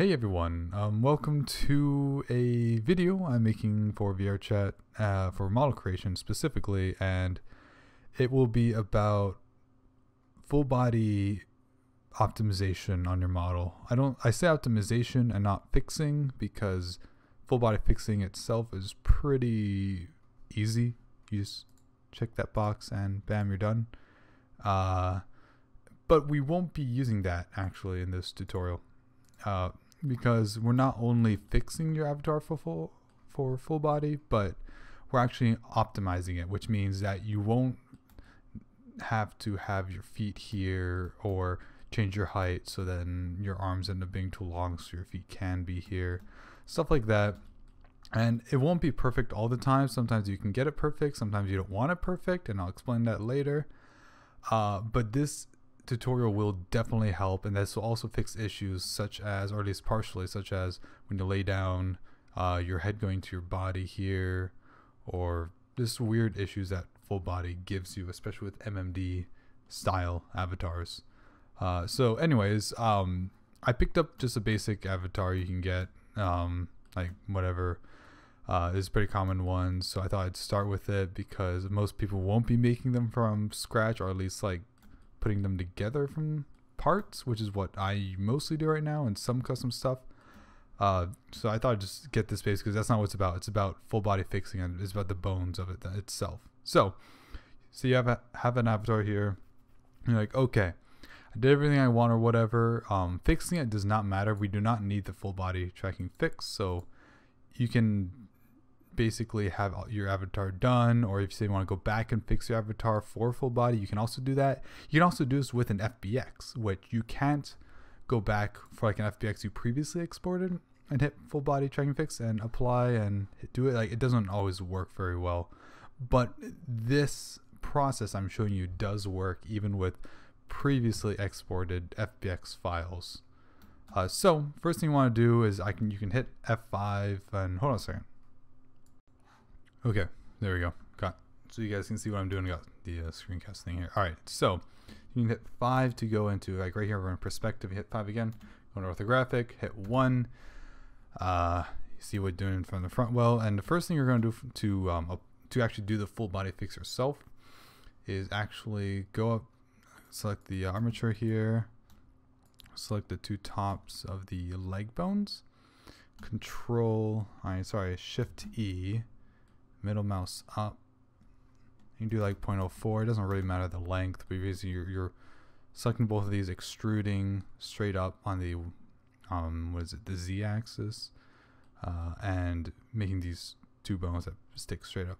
Hey everyone, um, welcome to a video I'm making for VRChat uh, for model creation specifically, and it will be about full body optimization on your model. I don't I say optimization and not fixing because full body fixing itself is pretty easy. You just check that box and bam, you're done. Uh, but we won't be using that actually in this tutorial. Uh, because we're not only fixing your avatar for full for full body, but we're actually optimizing it, which means that you won't have to have your feet here or change your height so then your arms end up being too long so your feet can be here. Stuff like that. And it won't be perfect all the time. Sometimes you can get it perfect, sometimes you don't want it perfect, and I'll explain that later. Uh, but this tutorial will definitely help and this will also fix issues such as or at least partially such as when you lay down uh, your head going to your body here or just weird issues that full body gives you especially with MMD style avatars. Uh, so anyways um, I picked up just a basic avatar you can get um, like whatever. Uh, is pretty common one so I thought I'd start with it because most people won't be making them from scratch or at least like putting them together from parts, which is what I mostly do right now and some custom stuff. Uh, so I thought I'd just get this base because that's not what it's about. It's about full body fixing and it's about the bones of it itself. So, so you have a, have an avatar here. You're like, okay, I did everything I want or whatever. Um, fixing it does not matter. We do not need the full body tracking fix. So you can basically have your avatar done or if you say you want to go back and fix your avatar for full body you can also do that. You can also do this with an fbx which you can't go back for like an fbx you previously exported and hit full body tracking fix and apply and do it. Like it doesn't always work very well. But this process i'm showing you does work even with previously exported fbx files. Uh, so first thing you want to do is I can you can hit F5 and hold on a second Okay, there we go. Got so you guys can see what I'm doing. Got the uh, screencast thing here. All right, so you can hit five to go into like right here we're in perspective. Hit five again. Go to orthographic. Hit one. Uh, see what doing from the front well. And the first thing you're going to do to um, to actually do the full body fix yourself is actually go up, select the armature here, select the two tops of the leg bones. Control, I sorry, Shift E middle mouse up. You can do like 0.04. It doesn't really matter the length, but basically you're, you're selecting both of these, extruding straight up on the um, what is it, the z-axis, uh, and making these two bones that stick straight up.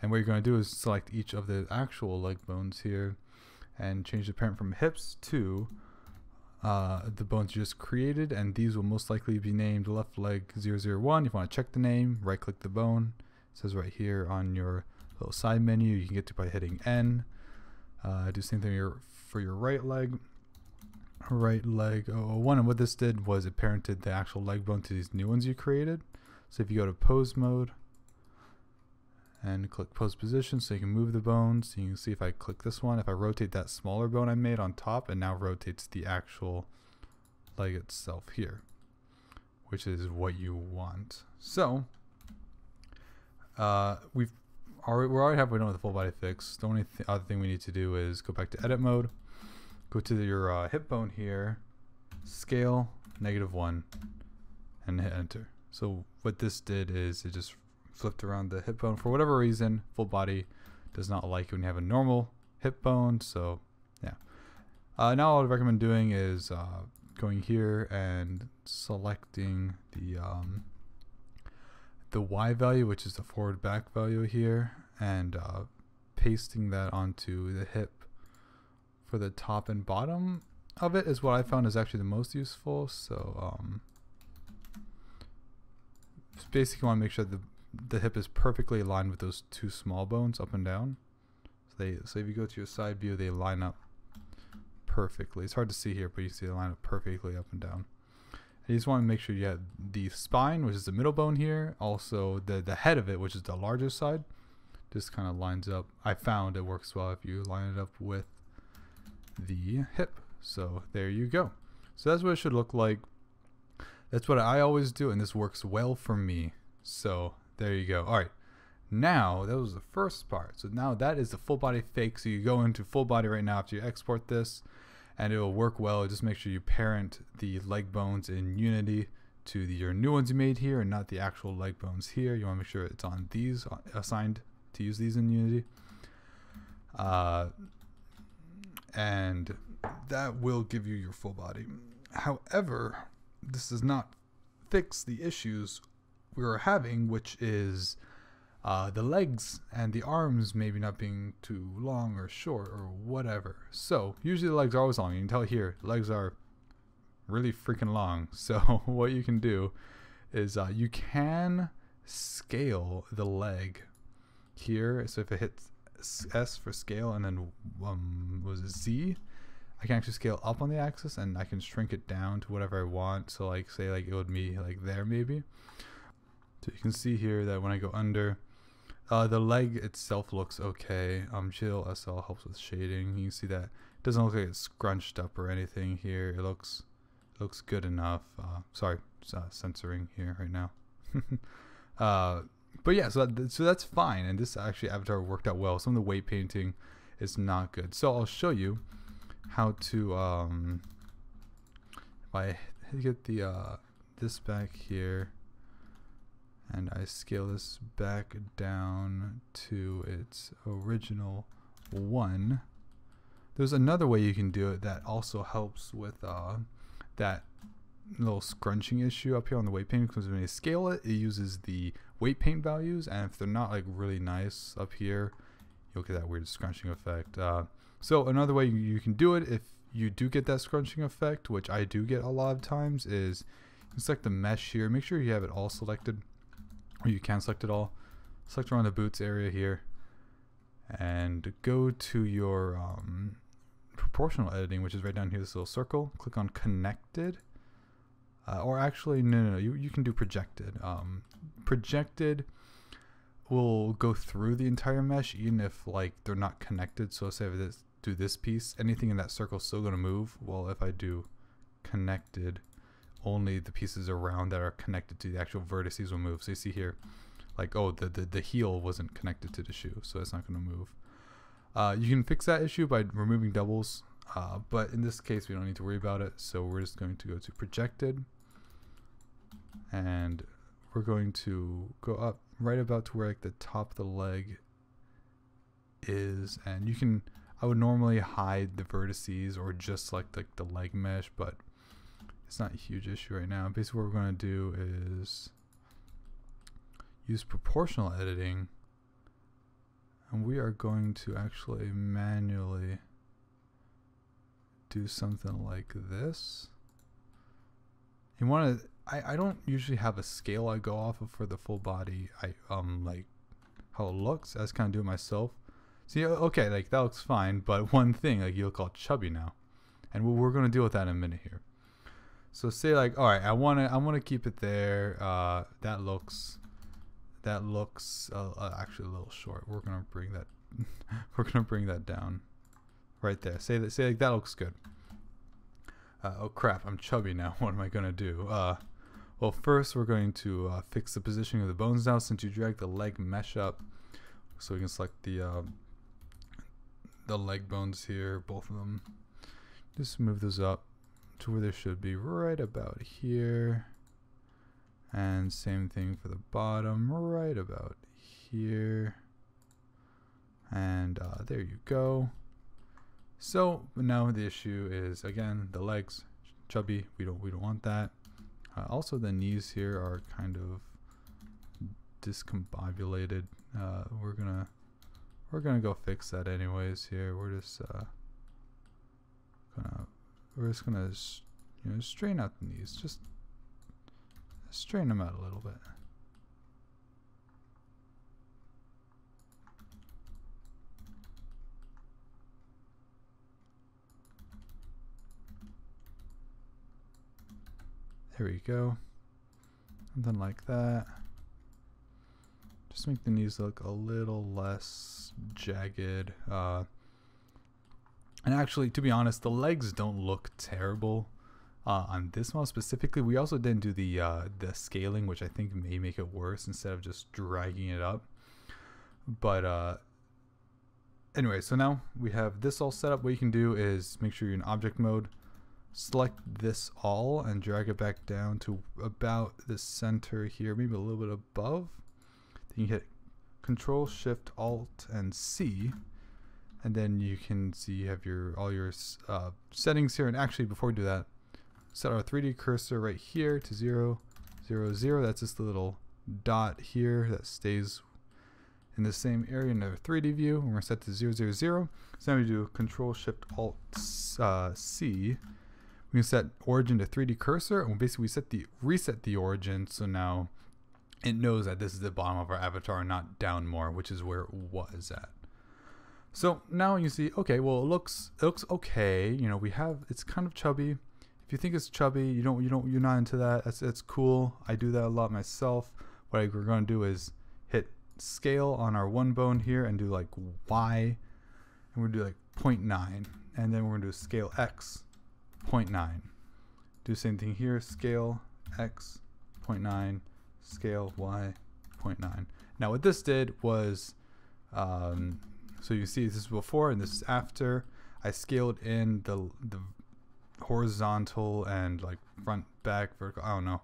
And what you're going to do is select each of the actual leg bones here, and change the parent from hips to uh, the bones you just created, and these will most likely be named left leg 001. If you want to check the name, right click the bone, says right here on your little side menu. You can get to by hitting N. Uh, do the same thing your, for your right leg. Right leg 001. And what this did was it parented the actual leg bone to these new ones you created. So if you go to pose mode and click pose position so you can move the bones, you can see if I click this one, if I rotate that smaller bone I made on top, it now rotates the actual leg itself here, which is what you want. So uh, we've already we're already halfway done with the full body fix. The only th other thing we need to do is go back to edit mode, go to your uh, hip bone here, scale negative one, and hit enter. So what this did is it just flipped around the hip bone for whatever reason. Full body does not like when you have a normal hip bone. So yeah. Uh, now I would recommend doing is uh, going here and selecting the um, the Y value, which is the forward back value here, and uh, pasting that onto the hip for the top and bottom of it is what I found is actually the most useful. So um, basically want to make sure the the hip is perfectly aligned with those two small bones up and down. So they so if you go to your side view, they line up perfectly. It's hard to see here, but you see they line up perfectly up and down. You just want to make sure you have the spine, which is the middle bone here, also the, the head of it, which is the larger side, just kind of lines up. I found it works well if you line it up with the hip. So there you go. So that's what it should look like. That's what I always do, and this works well for me. So there you go. All right. Now, that was the first part. So now that is the full body fake. So you go into full body right now after you export this, and it will work well. Just make sure you parent the leg bones in Unity to the, your new ones you made here and not the actual leg bones here. You want to make sure it's on these, uh, assigned to use these in Unity. Uh, and that will give you your full body. However, this does not fix the issues we are having, which is uh, the legs and the arms maybe not being too long or short or whatever. So usually the legs are always long. You can tell here, legs are really freaking long. So what you can do is uh, you can scale the leg here. So if it hits S for scale and then um, was it Z, I can actually scale up on the axis and I can shrink it down to whatever I want. So like say like it would be like there maybe. So you can see here that when I go under, uh, the leg itself looks okay. Um, Chill SL helps with shading. You can see that it doesn't look like it's scrunched up or anything here. It looks looks good enough. Uh, sorry, uh, censoring here right now. uh, but yeah, so that, so that's fine. And this actually avatar worked out well. Some of the weight painting is not good. So I'll show you how to um, if I get the uh, this back here and I scale this back down to its original one. There's another way you can do it that also helps with uh, that little scrunching issue up here on the weight paint because when you scale it it uses the weight paint values. And if they're not like really nice up here you'll get that weird scrunching effect. Uh, so another way you can do it if you do get that scrunching effect which I do get a lot of times is you select the mesh here. Make sure you have it all selected or you can select it all. Select around the boots area here. And go to your um, proportional editing which is right down here this little circle. Click on connected. Uh, or actually no no no. You, you can do projected. Um, projected will go through the entire mesh even if like they're not connected. So say if this do this piece anything in that circle is still going to move. Well if I do connected only the pieces around that are connected to the actual vertices will move. So you see here like oh the, the, the heel wasn't connected to the shoe so it's not going to move. Uh, you can fix that issue by removing doubles, uh, but in this case we don't need to worry about it. So we're just going to go to projected. And we're going to go up right about to where like the top of the leg is. And you can I would normally hide the vertices or just select like the leg mesh but it's not a huge issue right now basically what we're going to do is use proportional editing and we are going to actually manually do something like this. You want to, I, I don't usually have a scale I go off of for the full body. I, um, like how it looks. I just kind of do it myself. See, okay, like that looks fine, but one thing, like you look all chubby now. And we're going to deal with that in a minute here. So say like, all right, I want to, I want to keep it there. Uh, that looks that looks uh, uh, actually a little short. We're gonna bring that we're gonna bring that down right there. Say that say like that looks good. Uh, oh crap, I'm chubby now. What am I gonna do? Uh, well, first we're going to uh, fix the positioning of the bones now. Since you drag the leg mesh up, so we can select the uh, the leg bones here, both of them. Just move those up to where they should be, right about here. And same thing for the bottom, right about here. And uh, there you go. So now the issue is again the legs, chubby. We don't we don't want that. Uh, also the knees here are kind of discombobulated. Uh, we're gonna we're gonna go fix that anyways. Here we're just uh, gonna we're just gonna you know straighten out the knees. Just straighten them out a little bit. There we go. Something like that. Just make the knees look a little less jagged. Uh, and actually, to be honest, the legs don't look terrible. uh, on this one specifically. We also didn't do the uh, the scaling, which I think may make it worse instead of just dragging it up. But uh, anyway, so now we have this all set up. What you can do is make sure you're in object mode, select this all and drag it back down to about the center here, maybe a little bit above. Then you hit Control Shift Alt and C and then you can see you have your all your uh, settings here and actually before we do that set our 3D cursor right here to 0, 0, 0. That's just the little dot here that stays in the same area in our 3D view. And we're set to 0, 0, 0. So now we do Control Shift Alt uh, C. We can set origin to 3D cursor, and basically we set the reset the origin. So now it knows that this is the bottom of our avatar, not down more, which is where it was at. So now you see, okay, well it looks it looks okay. You know, we have it's kind of chubby. If you think it's chubby, you don't you don't you're not into that. That's that's cool. I do that a lot myself. What we're gonna do is hit scale on our one bone here and do like Y, and we're gonna do like 0.9, and then we're gonna do scale X, 0.9. Do same thing here, scale X, 0.9, scale Y, 0.9. Now what this did was, um, so you see this is before and this is after. I scaled in the the horizontal and like front, back, vertical. I don't know.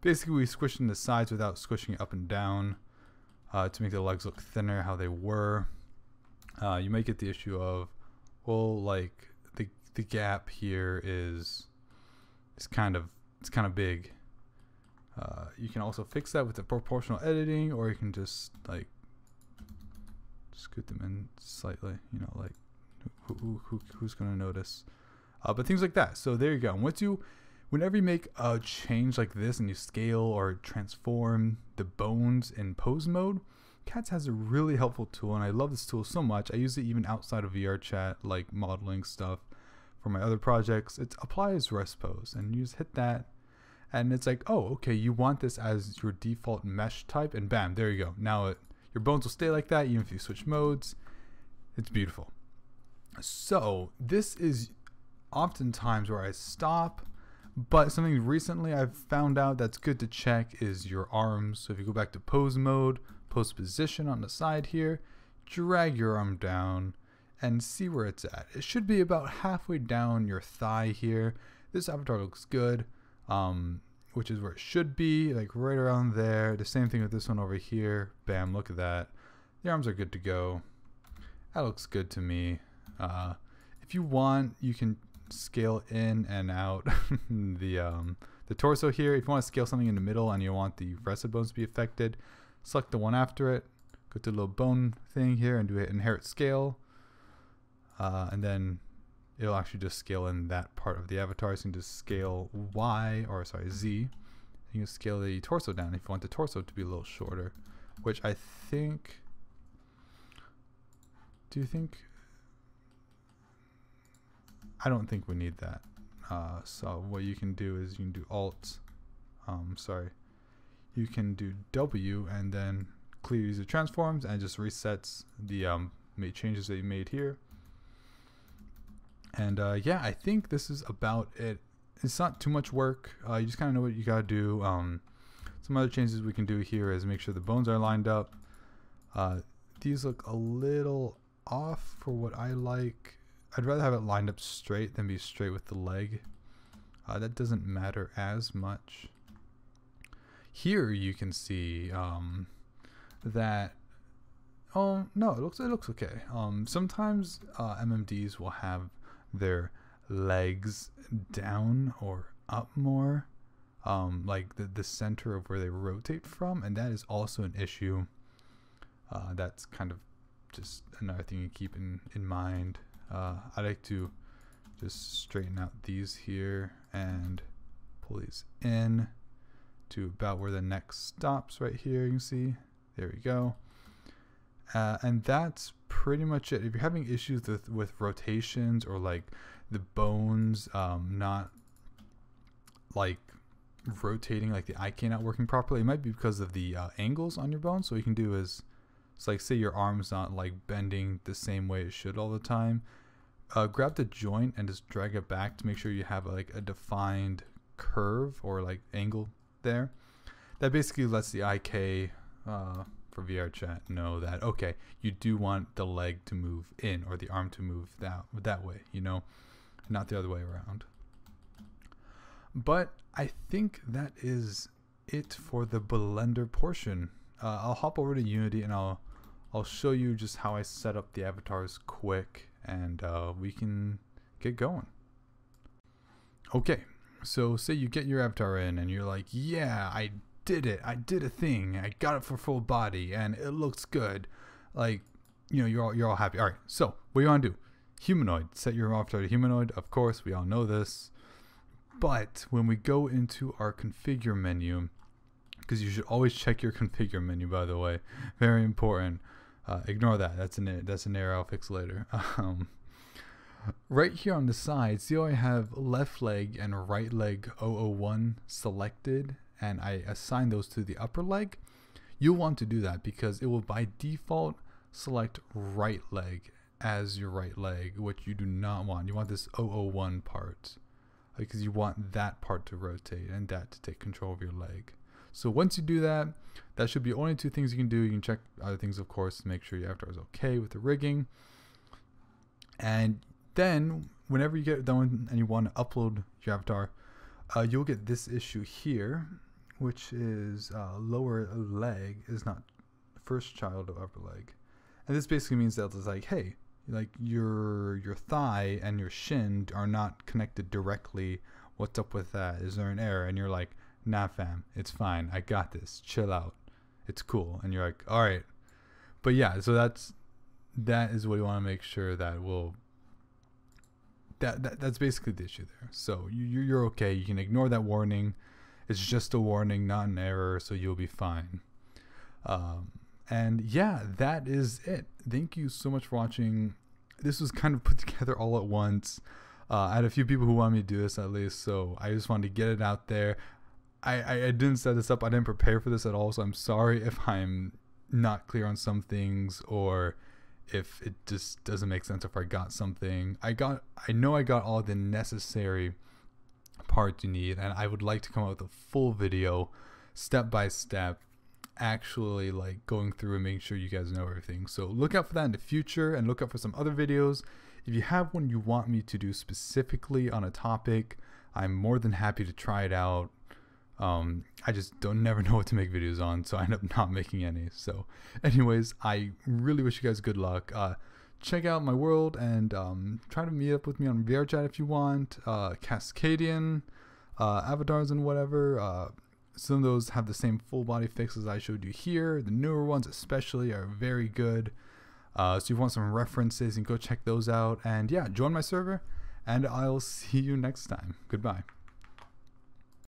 Basically, we squished in the sides without squishing it up and down uh, to make the legs look thinner how they were. Uh, you might get the issue of, well, like the the gap here is is kind of it's kind of big. Uh, you can also fix that with the proportional editing, or you can just like scoot them in slightly. You know, like who, who, who who's gonna notice? uh, but things like that. So there you go. And once you, whenever you make a change like this and you scale or transform the bones in pose mode, Cats has a really helpful tool, and I love this tool so much. I use it even outside of VR chat, like modeling stuff for my other projects. It applies rest pose, and you just hit that, and it's like, oh, okay, you want this as your default mesh type, and bam, there you go. Now it, your bones will stay like that, even if you switch modes. It's beautiful. So this is oftentimes where I stop. But something recently I've found out that's good to check is your arms. So if you go back to pose mode, pose position on the side here, drag your arm down and see where it's at. It should be about halfway down your thigh here. This avatar looks good, um, which is where it should be, like right around there. The same thing with this one over here. Bam, look at that. The arms are good to go. That looks good to me. Uh, if you want, you can scale in and out the um, the torso here. If you want to scale something in the middle and you want the rest of the bones to be affected, select the one after it. Go to the little bone thing here and do it inherit scale. Uh, and then it'll actually just scale in that part of the avatar. So you can just scale Y, or sorry, Z. You can scale the torso down if you want the torso to be a little shorter, which I think. Do you think I don't think we need that. Uh, so what you can do is you can do Alt, um, sorry, you can do W and then clear user transforms and just resets the um, changes that you made here. And uh, yeah, I think this is about it. It's not too much work. Uh, you just kind of know what you gotta do. Um, some other changes we can do here is make sure the bones are lined up. Uh, these look a little off for what I like. I'd rather have it lined up straight than be straight with the leg. Uh, that doesn't matter as much. Here you can see um, that. Oh no, it looks it looks okay. Um, sometimes uh, MMDs will have their legs down or up more, um, like the the center of where they rotate from, and that is also an issue. Uh, that's kind of just another thing you keep in in mind. Uh, I like to just straighten out these here and pull these in to about where the neck stops right here you can see there we go uh, and that's pretty much it if you're having issues with with rotations or like the bones um, not like rotating like the IK not working properly it might be because of the uh, angles on your bones so what you can do is it's like say your arm's not like bending the same way it should all the time uh, grab the joint and just drag it back to make sure you have like a defined curve or like angle there. That basically lets the IK uh, for VR chat know that okay, you do want the leg to move in or the arm to move that that way, you know, not the other way around. But I think that is it for the Blender portion. Uh, I'll hop over to Unity and I'll I'll show you just how I set up the avatars quick and uh, we can get going. Okay, so say you get your avatar in and you're like, yeah, I did it. I did a thing. I got it for full body and it looks good. Like, you know, you're all, you're all happy. All right, so what do you want to do? Humanoid. Set your avatar to humanoid. Of course, we all know this. But when we go into our configure menu, because you should always check your configure menu, by the way, very important. Uh, ignore that. That's an that's an error I'll fix later. Um, right here on the side, see how I have left leg and right leg 001 selected, and I assign those to the upper leg. You'll want to do that because it will by default select right leg as your right leg, which you do not want. You want this 001 part because you want that part to rotate and that to take control of your leg. So once you do that, that should be only two things you can do. You can check other things, of course, to make sure your avatar is okay with the rigging. And then whenever you get done and you want to upload your avatar, uh, you'll get this issue here, which is uh, lower leg is not first child of upper leg. And this basically means that it's like, hey, like your your thigh and your shin are not connected directly. What's up with that? Is there an error? And you're like, nah, fam, it's fine. I got this. Chill out. It's cool. And you're like, all right. But yeah, so that's that is what you want to make sure that will. That, that that's basically the issue there. So you you're okay. You can ignore that warning. It's just a warning, not an error. So you'll be fine. Um, and yeah, that is it. Thank you so much for watching. This was kind of put together all at once. Uh, I had a few people who wanted me to do this at least, so I just wanted to get it out there. I, I, I didn't set this up. I didn't prepare for this at all, so I'm sorry if I'm not clear on some things or if it just doesn't make sense if I got something. I got I know I got all the necessary parts you need and I would like to come out with a full video step by step actually like going through and making sure you guys know everything. So look out for that in the future and look out for some other videos. If you have one you want me to do specifically on a topic, I'm more than happy to try it out. Um, I just don't never know what to make videos on, so I end up not making any. So, anyways, I really wish you guys good luck. Uh, check out my world and um, try to meet up with me on VRChat if you want. Uh, Cascadian uh, avatars and whatever. Uh, some of those have the same full body fixes I showed you here. The newer ones, especially, are very good. Uh, so if you want some references, and go check those out. And yeah, join my server, and I'll see you next time. Goodbye.